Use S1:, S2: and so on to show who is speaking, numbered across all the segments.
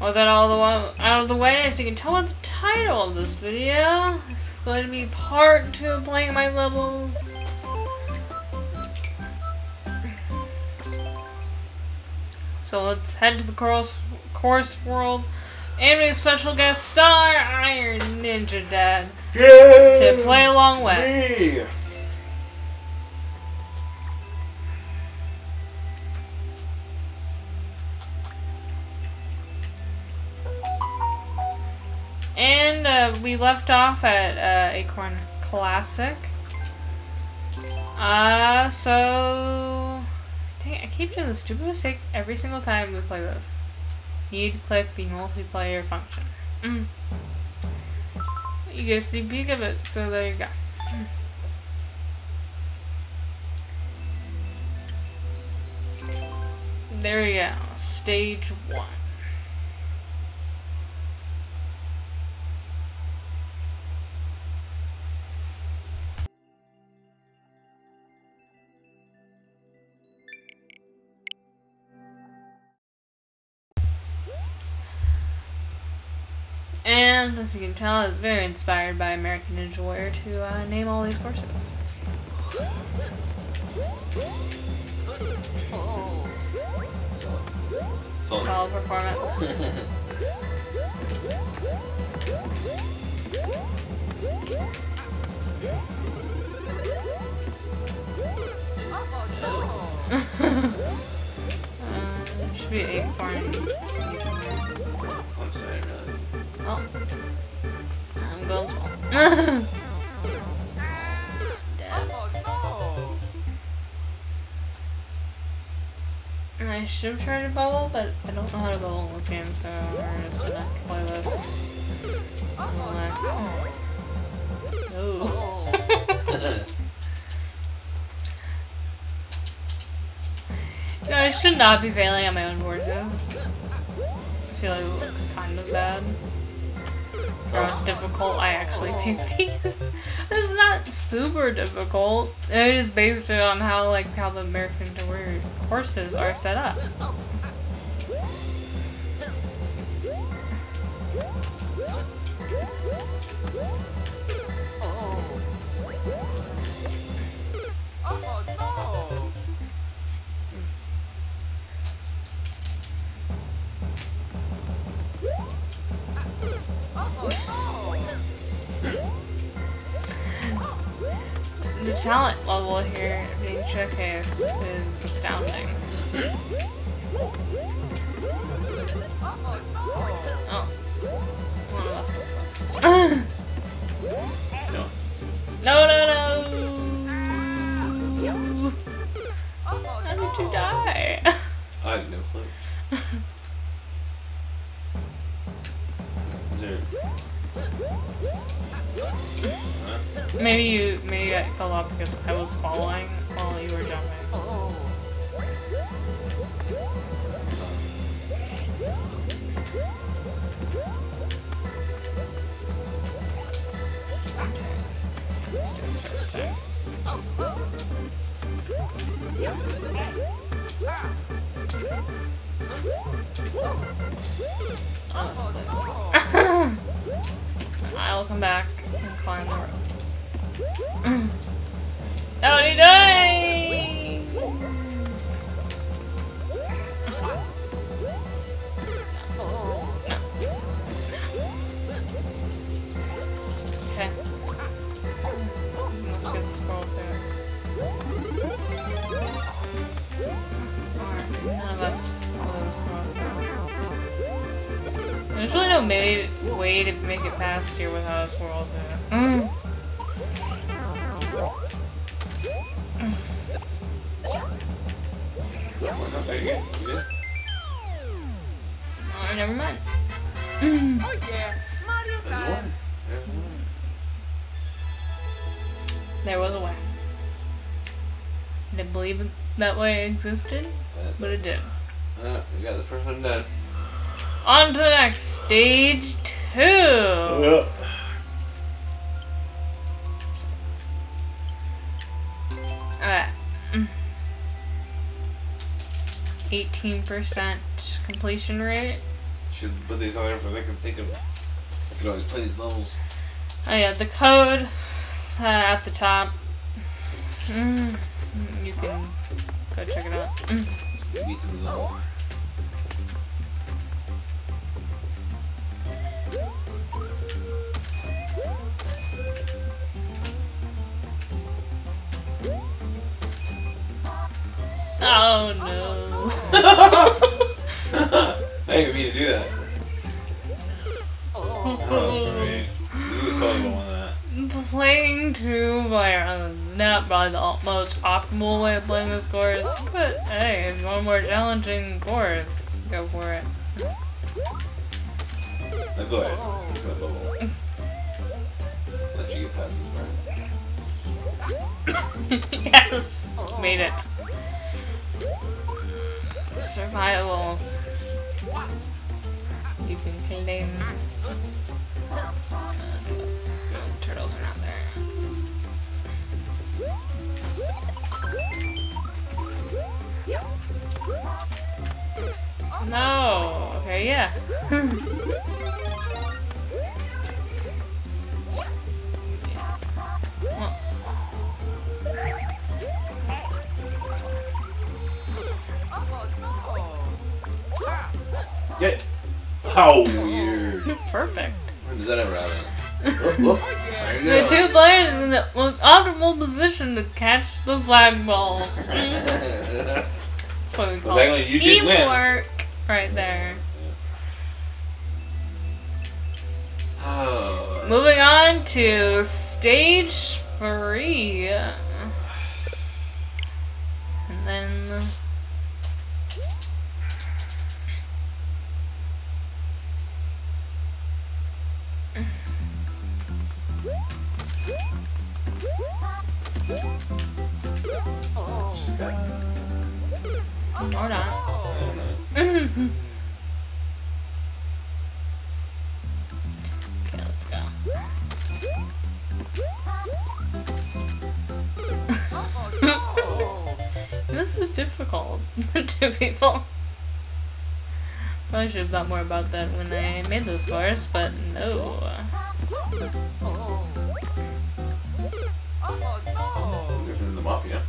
S1: With that all the out of the way, as you can tell by the title of this video, this is going to be part two of playing my levels. So let's head to the course, course world and we have special guest star, Iron Ninja Dad.
S2: Yay!
S1: to play along with.
S2: Me!
S1: And uh, we left off at uh, Acorn Classic. Uh, so... Dang, I keep doing the stupid mistake every single time we play this. Need to click the multiplayer function. Mm. You get a sneak peek of it, so there you go. There you go. Stage one. And as you can tell, I was very inspired by American Ninja Warrior to uh, name all these courses.
S2: Solid.
S1: Solid performance. uh, should be acorn.
S2: I'm sorry, I realized.
S1: Oh. I'm going small. I should have tried to bubble, but I don't know how to bubble in this game, so we're just gonna play this. Oh. no, I should not be failing on my own horses. I feel like it looks kind of bad. How difficult I actually pick these. this is not super difficult. I just based it on how like how the American Warrior courses are set up. Oh. The talent level here being showcased is astounding. Oh. One of us must live.
S2: No.
S1: No, no, no! How did you die?
S2: I have no clue. Is there...
S1: Maybe you maybe got killed off because I was following while you were jumping. Oh, lives. I'll come back and climb the rope. How are you doing? Okay. There's really no made way to make it past here without a squirrel through. Mm.
S2: Oh, there you go. You good?
S1: Oh, never mind.
S3: Oh yeah, Mario Kart.
S2: one. There's one.
S1: There was a way. Didn't believe that way existed,
S2: That's
S1: but it did.
S2: Uh, we got the first one done.
S1: On to the next stage two. Eighteen percent completion rate.
S2: Should put these on there so they can think of. I could always play these levels.
S1: Oh yeah, the code uh, at the top. Mm, you can go check it out. Mm. Oh no.
S2: I didn't mean to do that. Oh, oh great. You would totally want that.
S1: Playing two player is not probably the most optimal way of playing this course, but hey, if you want a more challenging course, go for it.
S2: Now go ahead. It's my bubble. Let you get past this, Brian.
S1: yes, made it. Survival. You can claim. Turtles are not there. No. Okay, yeah.
S2: Oh, How weird.
S1: perfect.
S2: When does that ever happen? Whoop, whoop. There
S1: The two players in the most optimal position to catch the flag ball. That's what we call
S2: technically you did win.
S1: teamwork right there.
S2: oh.
S1: Moving on to stage three. And then. Or not. okay, let's go. This is difficult. Two people. Probably should have thought more about that when I made those course, but no.
S2: Oh, different than the mafia.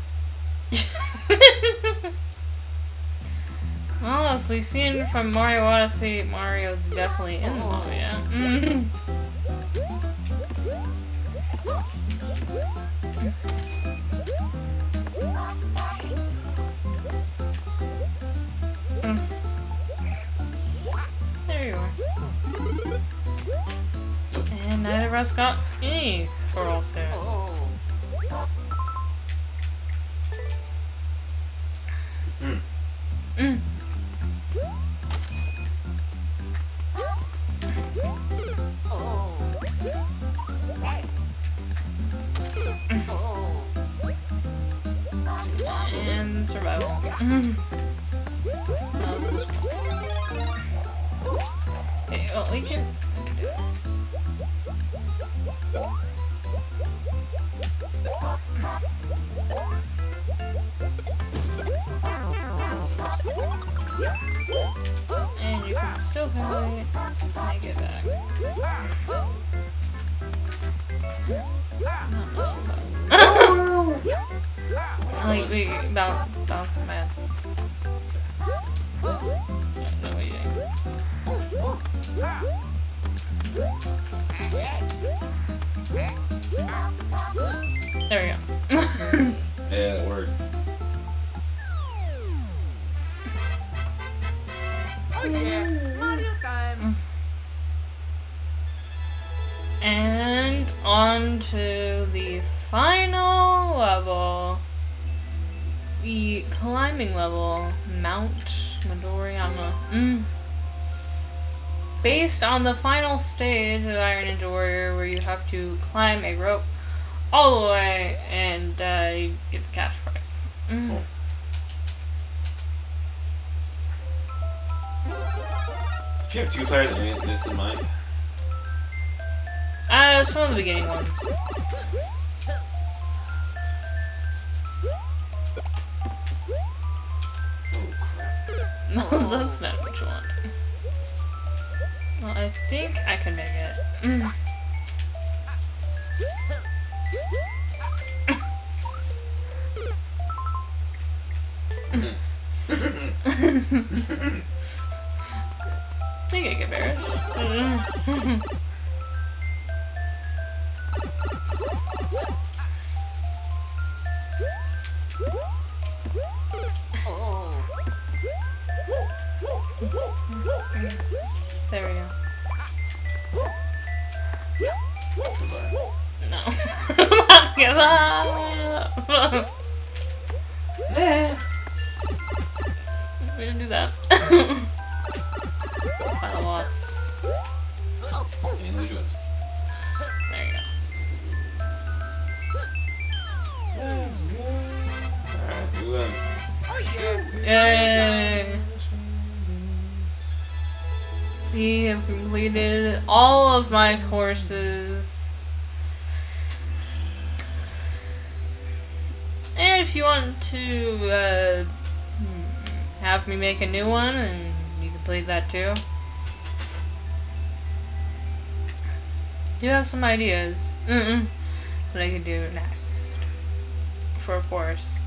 S1: well, as we've seen from Mario Odyssey, Mario's definitely in the mafia. Oh. of us got any squirrel suit. Mm. And make it back. Not like, we bounce, bounce you're doing. There we go. Level. The climbing level, Mount Midoriyama. Mm. Based on the final stage of Iron Ninja Warrior, where you have to climb a rope all the way and uh, you get the cash prize. Mm.
S2: Cool. Do you have two players in this in mind?
S1: Uh, some of the beginning ones. No, that's not what you want. Well, I think I can make it. Mm. I think I can bear it. Give up. we don't do that. Final loss.
S2: And Luigi wins.
S1: There you go.
S2: Alright, we win.
S1: Yay! We have completed all of my courses. If you want to uh, have me make a new one, and you can play that too. Do have some ideas mm -mm. what I could do next for a course.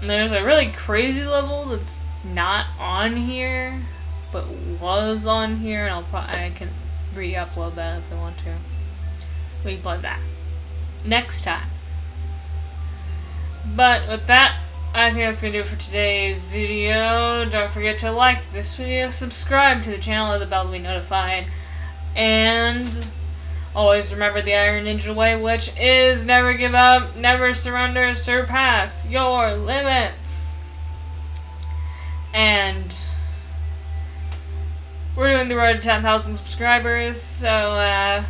S1: And there's a really crazy level that's not on here, but was on here, and I'll I can re-upload that if I want to. We can play that next time. But with that, I think that's gonna do it for today's video. Don't forget to like this video, subscribe to the channel, hit the bell to be notified, and always remember the Iron Ninja way, which is never give up, never surrender, surpass your limits. And we're doing the road to 10,000 subscribers, so uh,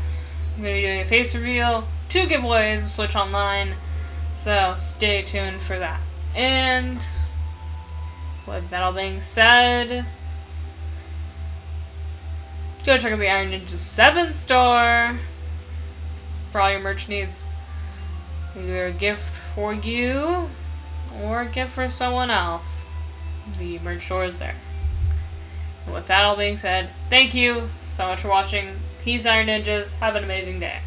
S1: I'm going to be doing a face reveal, two giveaways Switch Online, so stay tuned for that. And with that all being said, go check out the Iron Ninja 7 store for all your merch needs. Either a gift for you or a gift for someone else. The merch store is there. And with that all being said, thank you so much for watching. Peace, Iron Ninjas. Have an amazing day.